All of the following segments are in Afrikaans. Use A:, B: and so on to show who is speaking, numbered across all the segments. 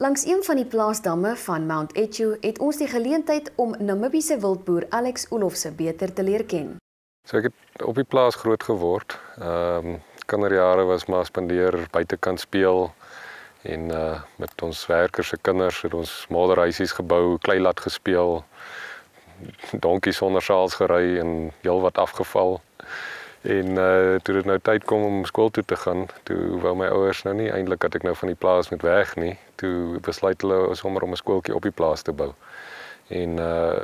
A: Langs een van die plaasdamme van Mount Echu het ons die geleentheid om Namibiese wildboer Alex Olofse beter te leer ken.
B: So ek het op die plaas groot geword. Ehm um, kinderjare was maar spandeer buitekant speel en uh met ons werkers se kinders het ons modderhuisies gebou, klei laat gespeel, donkie sonder saals gery en heelwat afgeval. En uh toe dit nou tyd kom om skool toe te gaan, toe wou my ouers nou nie eintlik dat ek nou van die plaas moet weg nie. Toe besluit hulle sommer om 'n skooltjie op die plaas te bou. En uh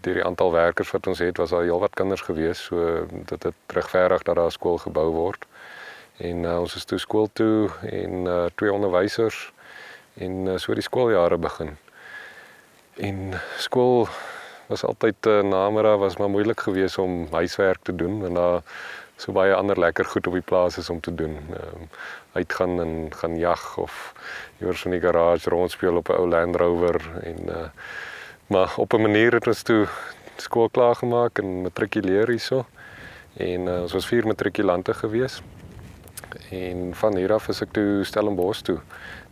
B: deur die aantal werkers wat ons het, was daar heelwat kinders gewees, so dit het regverdig dat daar 'n skool gebou word. En uh, ons is toe skool toe en uh twee onderwysers en uh, so die skooljare begin. En skool was altyd uh, namiddag was maar moeilik geweest om huiswerk te doen want daar so baie ander lekker goed op die plaas is om te doen. Ehm um, uitgaan en gaan jag of iewers in die garage rondspeel op 'n ou Land Rover en uh maar op 'n manier het ons toe skool klaar gemaak en matrikuleer hierso. En uh, ons was vier matrikulante gewees. En van hier af is ek toe Stellenbosch toe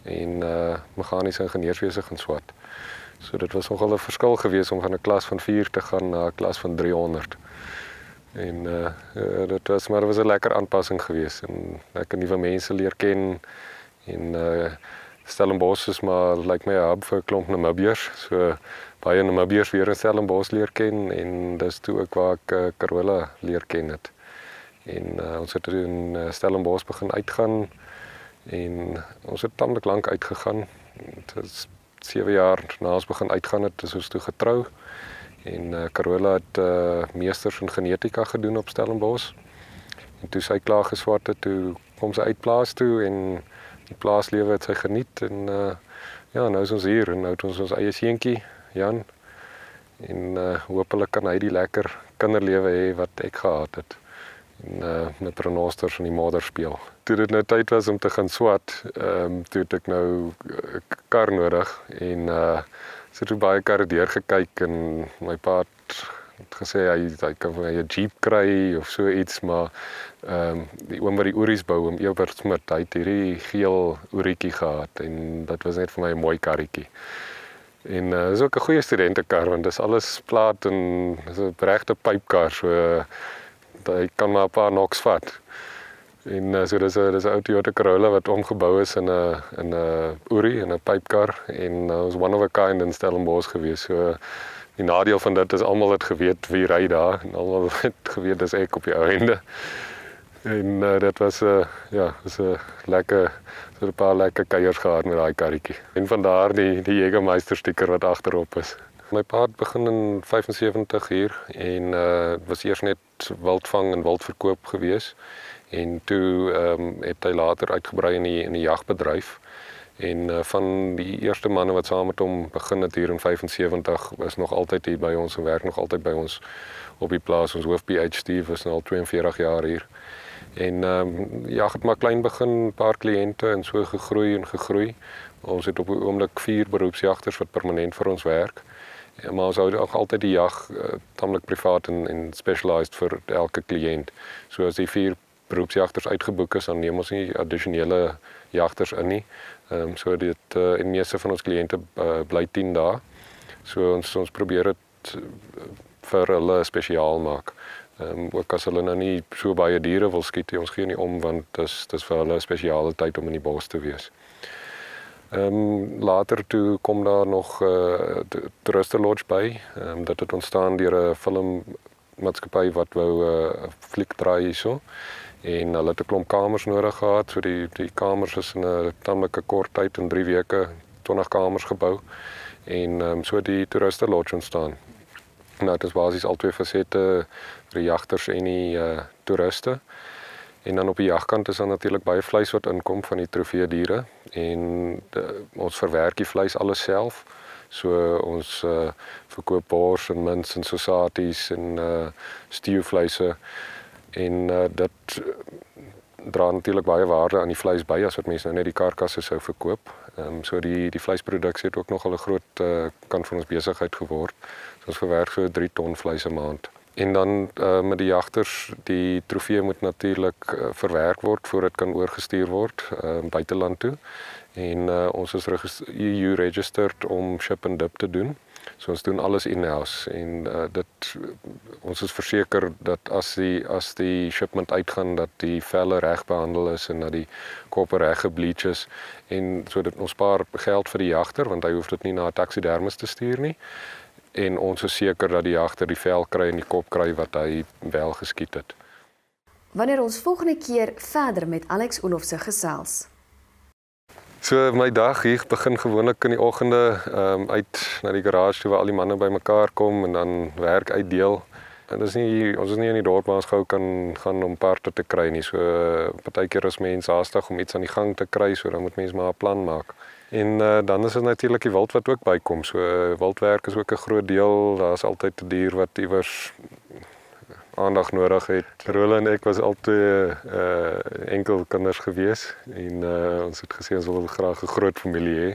B: en uh meganiese ingenieurswese gaan swat. So dit was nogal 'n verskil geweest om van 'n klas van 4 te gaan na 'n klas van 300. En uh, uh dit was maar was 'n lekker aanpassing geweest en ek 'n nuwe mense leer ken en uh Stellenbosch is maar lyk like my 'n hub vir klomp Namibiërs. So baie Namibiërs weer in Stellenbosch leer ken en dis toe ook waar ek uh, Carola leer ken het. En uh, ons het in uh, Stellenbosch begin uitgaan en ons het tamelik lank uitgegaan. Dit is 7 jaar na ons begin uitgaan het, is ons toe getrou. En uh, Carola het uh, meesters in genetika gedoen op Stellenbosch. En toe sy klaar geswat het, toe kom sy uit plaas toe en die plaaslewe het sy geniet en uh, ja, nou is ons hier en nou het ons ons eie seentjie, Jan. En uh, hopelik kan hy die lekker kinderlewe hê wat ek gehad het en uh, met renosters in die modder speel. Toe dit nou tyd was om te gaan swat, ehm um, toe het ek nou 'n uh, kar nodig en uh so toe baie karre deur gekyk en my pa het gesê hy hy kan vir my 'n Jeep kry of so iets, maar ehm um, die oom wat die Ories bou, om Ewart Smit, hy het hierdie geel Orietjie gehad en dit was net vir my 'n mooi karretjie. En uh, is ook 'n goeie studentekar want dis alles plat en dis 'n regte pypkar so uh, hy kan maar 'n paar noks vat. En uh, so dis 'n dis 'n ou Toyota Corolla wat omgebou is in 'n in 'n Uri en 'n pypkar en uh, was one of a kind in Stellenbosch gewees. So die nadeel van dit is almal het geweet wie ry daar en almal het geweet dis ek op die ou einde. En uh, dit was 'n uh, ja, was 'n lekker so 'n paar lekker kuiers gehad met daai karretjie. En van daar die die Jägermeister stiker wat agterop is. My pa het begin in 75 hier en uh was eers net wildvang en wildverkoop gewees en toe ehm um, het hy later uitgebrei in die in die jagbedryf en uh, van die eerste manne wat saam met hom begin het hier in 75 is nog altyd hier by ons en werk nog altyd by ons op die plaas. Ons hoof PhD was nou al 42 jaar hier en ehm um, jag het maar klein begin paar kliënte en so gegroei en gegroei. Ons het op die oomblik vier beroepsjagters wat permanent vir ons werk Ja, maar ons hou ook altyd die jag uh, tamelik privaat en en specialized vir elke kliënt. So as die vier beroepsjagters uitgeboek is, dan neem ons nie addisionele jagters in nie. Ehm um, so dit uh, en meeste van ons kliënte uh, bly 10 dae. So ons ons probeer dit vir hulle spesiaal maak. Ehm um, ook as hulle nou nie so baie diere wil skiet nie, ons gee nie om want dit is dis vir hulle 'n spesiale tyd om in die bos te wees. Ehm um, later toe kom daar nog 'n uh, toeriste lodge by. Ehm um, dit het ontstaan deur 'n filmmaatskappy wat wou 'n uh, fliek draai hierso en hulle het 'n klomp kamers nodig gehad. So die die kamers is in 'n tamelike kort tyd in 3 weke 20 kamers gebou en ehm um, so die toeriste lodge ontstaan. Nou dit is basies al twee fasette vir die jagters en die uh, toeriste. En dan op die jagkant is daar natuurlik baie vleis wat inkom van die trofee diere en de, ons verwerk die vleis alles self. So ons uh, verkoop bors en mince en sausaties en uh stuurvleise en uh, dit dra natuurlik baie waarde aan die vleis by as wat mense nou net die karkasse sou verkoop. Ehm um, so die die vleisproduksie het ook nog 'n groot uh, kant van ons besigheid geword. So ons verwerk so 3 ton vleis 'n maand. En dan uh, met die jagters, die trofee moet natuurlik uh, verwerk word voor dit kan oorgestuur word uh, buiteland toe. En uh, ons is EU registered om ship and dip te doen. So ons doen alles in-house en uh, dit ons is verseker dat as die as die shipment uitgaan dat die velle reg behandel is en dat die koppe reg gebleach is en sodat ons spaar geld vir die jagter want hy hoef dit nie na 'n taxidermis te stuur nie en ons is seker dat die jagter die vel kry en die kop kry wat hy wel geskiet het.
A: Wanneer ons volgende keer verder met Alex Olofse gesels.
B: So my dag hier begin gewoonlik in die oggende ehm um, uit na die garage toe waar al die manne bymekaar kom en dan werk uitdeel. En dis nie ons is nie in die dorp waar ons gou kan gaan om parte te kry nie. So partykeer is mense haastig om iets aan die gang te kry, so dan moet mense maar 'n plan maak. En uh, dan is dit natuurlik die wild wat ook bykom. So wildwerk is ook 'n groot deel. Daar's altyd 'n dier wat iewers aandag nodig het. Rolle en ek was altyd uh enkel kinders gewees en uh ons het gesê ons wil graag 'n groot familie hê.